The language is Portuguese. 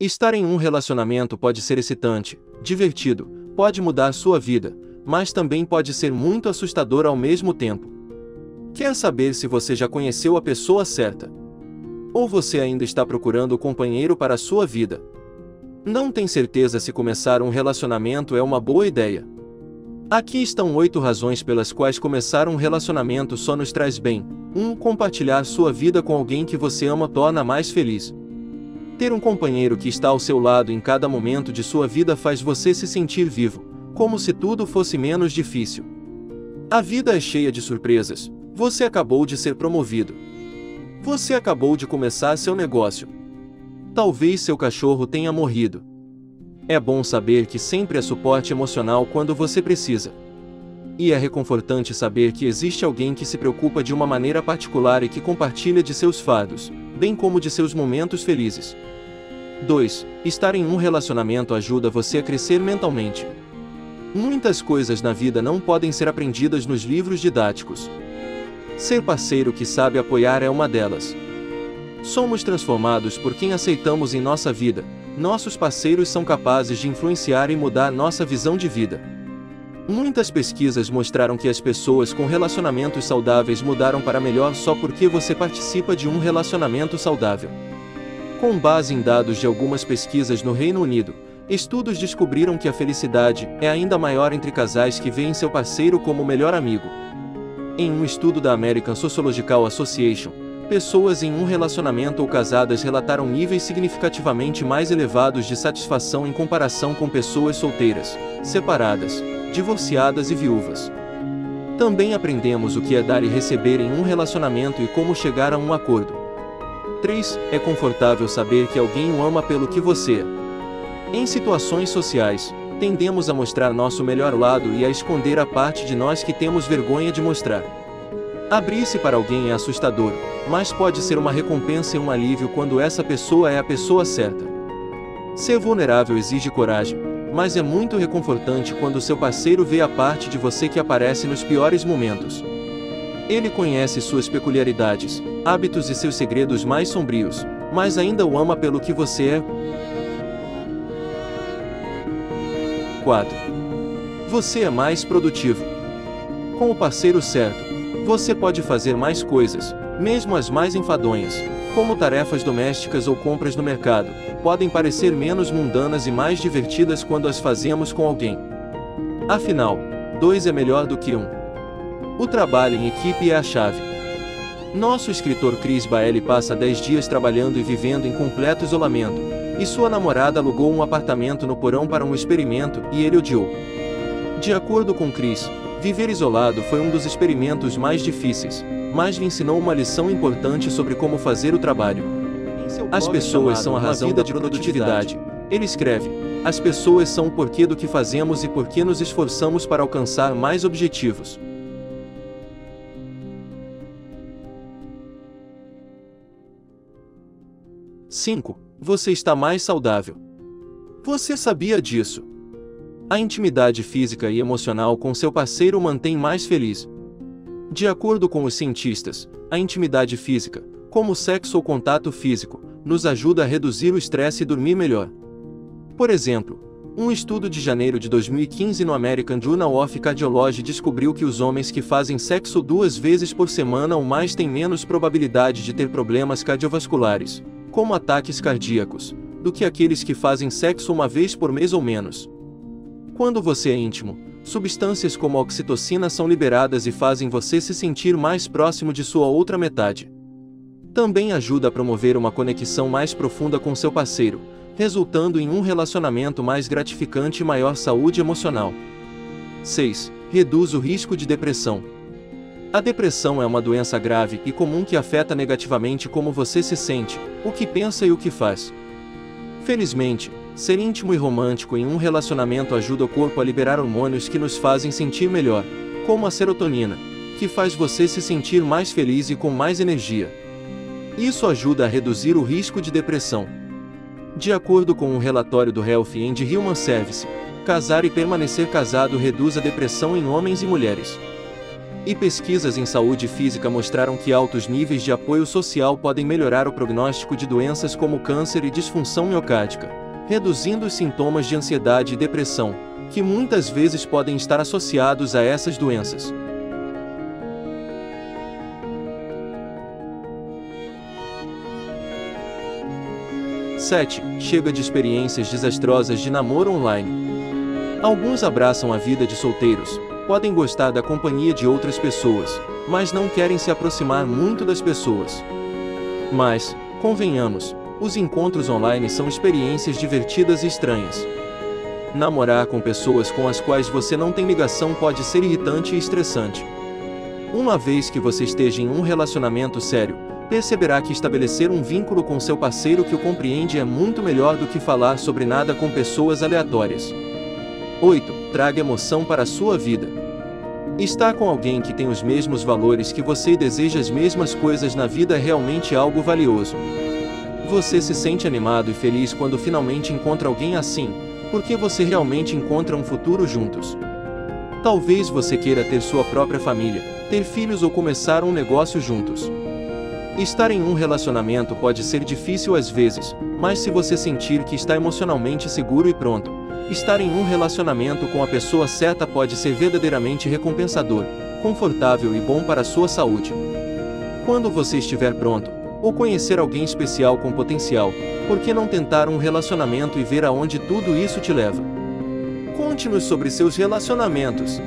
Estar em um relacionamento pode ser excitante, divertido, pode mudar sua vida, mas também pode ser muito assustador ao mesmo tempo. Quer saber se você já conheceu a pessoa certa? Ou você ainda está procurando o companheiro para a sua vida? Não tem certeza se começar um relacionamento é uma boa ideia. Aqui estão oito razões pelas quais começar um relacionamento só nos traz bem. 1. Um, compartilhar sua vida com alguém que você ama torna mais feliz. Ter um companheiro que está ao seu lado em cada momento de sua vida faz você se sentir vivo, como se tudo fosse menos difícil. A vida é cheia de surpresas. Você acabou de ser promovido. Você acabou de começar seu negócio. Talvez seu cachorro tenha morrido. É bom saber que sempre há suporte emocional quando você precisa. E é reconfortante saber que existe alguém que se preocupa de uma maneira particular e que compartilha de seus fardos, bem como de seus momentos felizes. 2. Estar em um relacionamento ajuda você a crescer mentalmente. Muitas coisas na vida não podem ser aprendidas nos livros didáticos. Ser parceiro que sabe apoiar é uma delas. Somos transformados por quem aceitamos em nossa vida. Nossos parceiros são capazes de influenciar e mudar nossa visão de vida. Muitas pesquisas mostraram que as pessoas com relacionamentos saudáveis mudaram para melhor só porque você participa de um relacionamento saudável. Com base em dados de algumas pesquisas no Reino Unido, estudos descobriram que a felicidade é ainda maior entre casais que veem seu parceiro como o melhor amigo. Em um estudo da American Sociological Association, pessoas em um relacionamento ou casadas relataram níveis significativamente mais elevados de satisfação em comparação com pessoas solteiras, separadas, divorciadas e viúvas. Também aprendemos o que é dar e receber em um relacionamento e como chegar a um acordo. 3. É confortável saber que alguém o ama pelo que você. Em situações sociais, tendemos a mostrar nosso melhor lado e a esconder a parte de nós que temos vergonha de mostrar. Abrir-se para alguém é assustador, mas pode ser uma recompensa e um alívio quando essa pessoa é a pessoa certa. Ser vulnerável exige coragem, mas é muito reconfortante quando seu parceiro vê a parte de você que aparece nos piores momentos. Ele conhece suas peculiaridades, hábitos e seus segredos mais sombrios, mas ainda o ama pelo que você é. 4. Você é mais produtivo. Com o parceiro certo, você pode fazer mais coisas, mesmo as mais enfadonhas, como tarefas domésticas ou compras no mercado, podem parecer menos mundanas e mais divertidas quando as fazemos com alguém. Afinal, dois é melhor do que um. O trabalho em equipe é a chave. Nosso escritor Chris Baelli passa 10 dias trabalhando e vivendo em completo isolamento, e sua namorada alugou um apartamento no porão para um experimento e ele odiou. De acordo com Chris, viver isolado foi um dos experimentos mais difíceis, mas lhe ensinou uma lição importante sobre como fazer o trabalho. As pessoas são a razão da produtividade. Ele escreve: As pessoas são o porquê do que fazemos e por que nos esforçamos para alcançar mais objetivos. Cinco. Você está mais saudável. Você sabia disso? A intimidade física e emocional com seu parceiro mantém mais feliz. De acordo com os cientistas, a intimidade física, como sexo ou contato físico, nos ajuda a reduzir o estresse e dormir melhor. Por exemplo, um estudo de janeiro de 2015 no American Journal of Cardiology descobriu que os homens que fazem sexo duas vezes por semana ou mais têm menos probabilidade de ter problemas cardiovasculares, como ataques cardíacos, do que aqueles que fazem sexo uma vez por mês ou menos. Quando você é íntimo, substâncias como a oxitocina são liberadas e fazem você se sentir mais próximo de sua outra metade. Também ajuda a promover uma conexão mais profunda com seu parceiro, resultando em um relacionamento mais gratificante e maior saúde emocional. 6. Reduz o risco de depressão. A depressão é uma doença grave e comum que afeta negativamente como você se sente, o que pensa e o que faz. Felizmente, Ser íntimo e romântico em um relacionamento ajuda o corpo a liberar hormônios que nos fazem sentir melhor, como a serotonina, que faz você se sentir mais feliz e com mais energia. Isso ajuda a reduzir o risco de depressão. De acordo com um relatório do Health and Human Service, casar e permanecer casado reduz a depressão em homens e mulheres. E pesquisas em saúde física mostraram que altos níveis de apoio social podem melhorar o prognóstico de doenças como câncer e disfunção miocárdica, reduzindo os sintomas de ansiedade e depressão, que muitas vezes podem estar associados a essas doenças. Sete, chega de experiências desastrosas de namoro online. Alguns abraçam a vida de solteiros, podem gostar da companhia de outras pessoas, mas não querem se aproximar muito das pessoas. Mas, convenhamos, os encontros online são experiências divertidas e estranhas. Namorar com pessoas com as quais você não tem ligação pode ser irritante e estressante. Uma vez que você esteja em um relacionamento sério, perceberá que estabelecer um vínculo com seu parceiro que o compreende é muito melhor do que falar sobre nada com pessoas aleatórias. 8. Traga emoção para a sua vida. Estar com alguém que tem os mesmos valores que você e deseja as mesmas coisas na vida é realmente algo valioso. Você se sente animado e feliz quando finalmente encontra alguém assim, porque você realmente encontra um futuro juntos. Talvez você queira ter sua própria família, ter filhos ou começar um negócio juntos. Estar em um relacionamento pode ser difícil às vezes, mas se você sentir que está emocionalmente seguro e pronto, Estar em um relacionamento com a pessoa certa pode ser verdadeiramente recompensador, confortável e bom para a sua saúde. Quando você estiver pronto, ou conhecer alguém especial com potencial, por que não tentar um relacionamento e ver aonde tudo isso te leva? Conte-nos sobre seus relacionamentos.